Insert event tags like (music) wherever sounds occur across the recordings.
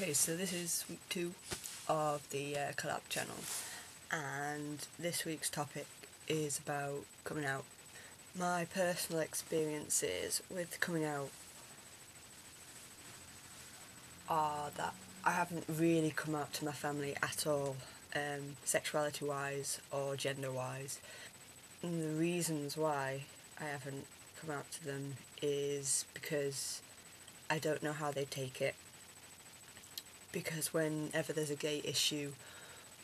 Okay, so this is week two of the uh, collab channel, and this week's topic is about coming out. My personal experiences with coming out are that I haven't really come out to my family at all, um, sexuality wise or gender wise. And the reasons why I haven't come out to them is because I don't know how they take it because whenever there's a gay issue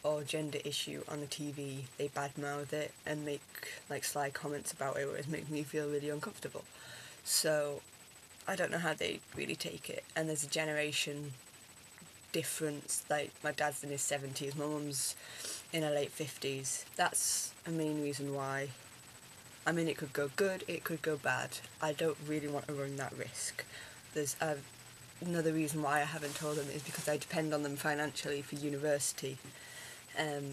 or gender issue on the TV, they badmouth it and make like sly comments about it, which makes me feel really uncomfortable. So I don't know how they really take it, and there's a generation difference. Like my dad's in his seventies, my mum's in her late fifties. That's a main reason why. I mean, it could go good, it could go bad. I don't really want to run that risk. There's a another reason why I haven't told them is because I depend on them financially for university. Um,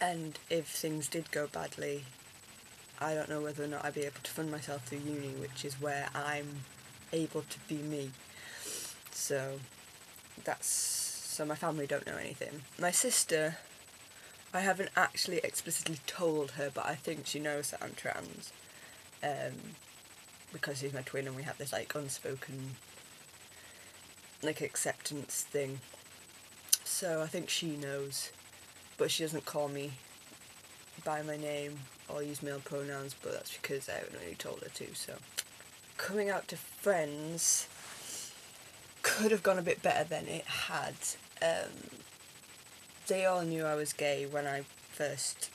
and if things did go badly, I don't know whether or not I'd be able to fund myself through uni, which is where I'm able to be me. So that's so my family don't know anything. My sister, I haven't actually explicitly told her, but I think she knows that I'm trans. Um, because she's my twin and we have this like unspoken like acceptance thing. So I think she knows, but she doesn't call me by my name or use male pronouns, but that's because I haven't really told her to. So coming out to friends could have gone a bit better than it had. Um, they all knew I was gay when I first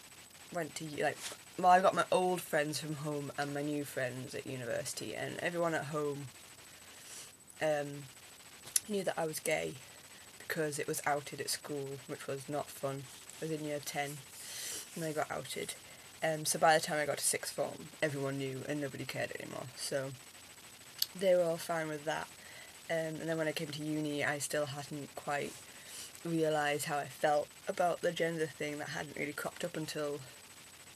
went to like. Well, I got my old friends from home and my new friends at university, and everyone at home um, knew that I was gay because it was outed at school, which was not fun. I was in year 10 and I got outed. Um, so by the time I got to sixth form, everyone knew and nobody cared anymore. So they were all fine with that. Um, and then when I came to uni, I still hadn't quite realised how I felt about the gender thing that hadn't really cropped up until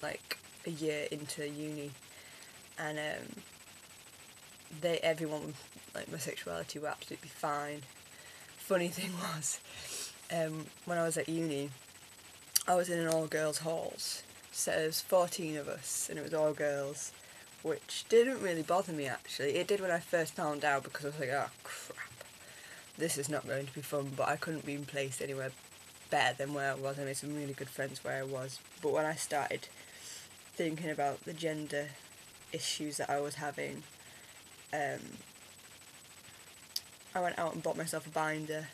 like a year into uni. And um, they everyone like my sexuality were absolutely fine. Funny thing (laughs) was, um, when I was at uni, I was in an all girls halls. So there was fourteen of us, and it was all girls, which didn't really bother me actually. It did when I first found out because I was like, oh crap, this is not going to be fun. But I couldn't be placed anywhere better than where I was. I made some really good friends where I was. But when I started thinking about the gender issues that I was having, um, I went out and bought myself a binder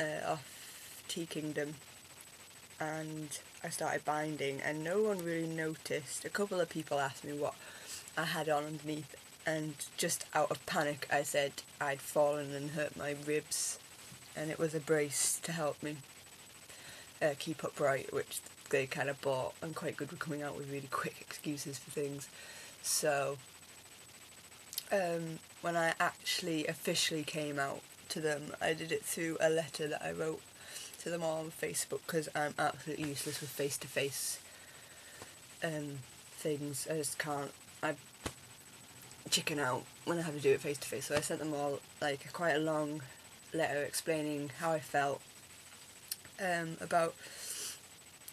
uh, off T-Kingdom and I started binding and no one really noticed. A couple of people asked me what I had on underneath and just out of panic I said I'd fallen and hurt my ribs and it was a brace to help me uh, keep upright which they kind of bought. I'm quite good with coming out with really quick excuses for things. So um, when I actually officially came out to them, I did it through a letter that I wrote to them all on Facebook because I'm absolutely useless with face to face things. I just can't. I chicken out when I have to do it face to face. So I sent them all like quite a long letter explaining how I felt um, about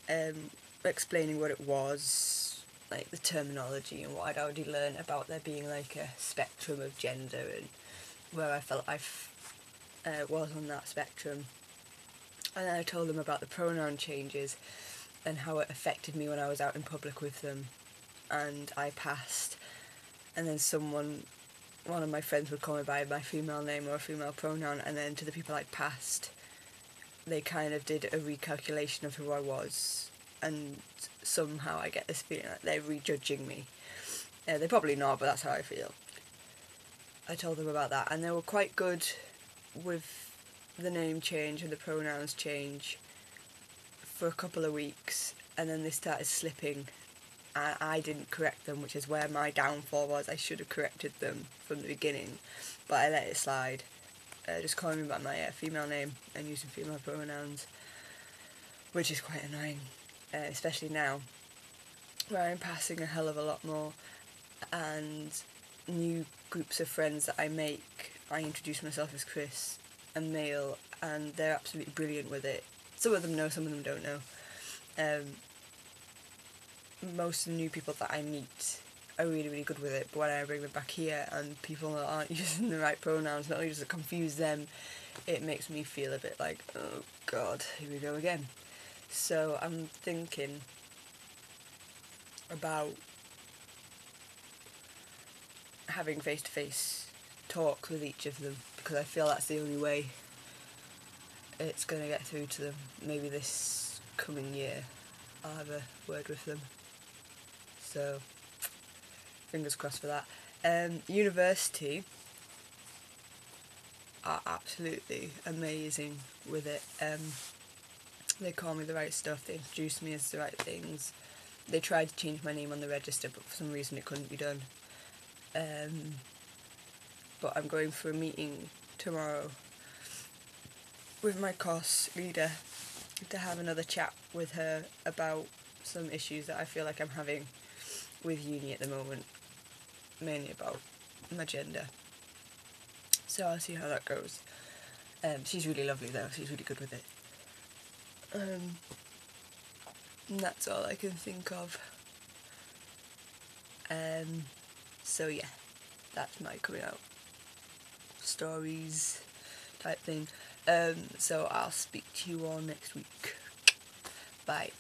um, explaining what it was, like the terminology and what I'd already learned about there being like a spectrum of gender and where I felt I uh, was on that spectrum. And then I told them about the pronoun changes and how it affected me when I was out in public with them. And I passed, and then someone, one of my friends would call me by my female name or a female pronoun, and then to the people I passed, they kind of did a recalculation of who I was and somehow I get this feeling like they're rejudging me. Uh, they're probably not, but that's how I feel. I told them about that, and they were quite good with the name change and the pronouns change for a couple of weeks, and then they started slipping. And I didn't correct them, which is where my downfall was. I should have corrected them from the beginning, but I let it slide. Uh, just calling me by my uh, female name and using female pronouns, which is quite annoying uh, especially now, where I'm passing a hell of a lot more, and new groups of friends that I make, I introduce myself as Chris, and male, and they're absolutely brilliant with it. Some of them know, some of them don't know. Um, most of the new people that I meet are really, really good with it, but when I bring them back here and people (laughs) aren't using the right pronouns, not only does it confuse them, it makes me feel a bit like, oh god, here we go again. So I'm thinking about having face to face talks with each of them because I feel that's the only way it's going to get through to them. Maybe this coming year I'll have a word with them. So, fingers crossed for that. Um, university are absolutely amazing with it. Um, they call me the right stuff, they introduce me as the right things. They tried to change my name on the register, but for some reason it couldn't be done. Um, but I'm going for a meeting tomorrow with my course leader to have another chat with her about some issues that I feel like I'm having with uni at the moment, mainly about my gender. So I'll see how that goes. Um, she's really lovely though, she's really good with it. Um, and that's all I can think of. Um, so yeah, that's my coming out stories type thing. Um, so I'll speak to you all next week. Bye.